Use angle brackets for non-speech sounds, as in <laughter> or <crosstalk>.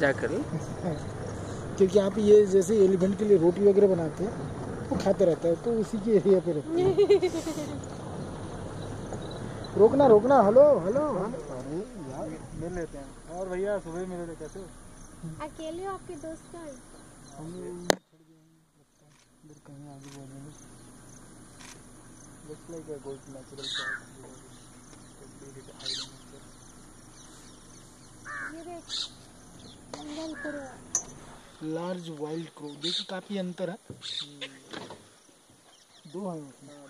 जाकर क्योंकि यहाँ पे ये जैसे एलिफेंट के लिए रोटी वगैरह बनाते हैं वो खाते रहता है तो उसी के एरिया पे रहते हैं। <laughs> रोकना रोकना हेलो हेलो। हेलो। अरे यार मिल लेते हैं। और भैया सुबह मिले थे कैसे हो? अकेले हो आपके दोस्त कहाँ हैं? हम लोग छड़ गए हैं, लगता है। इधर कहीं आगे बढ़ने में लुक्स लार्ज वाइल्ड क्रो देखिए काफ़ी अंतर है। दो है।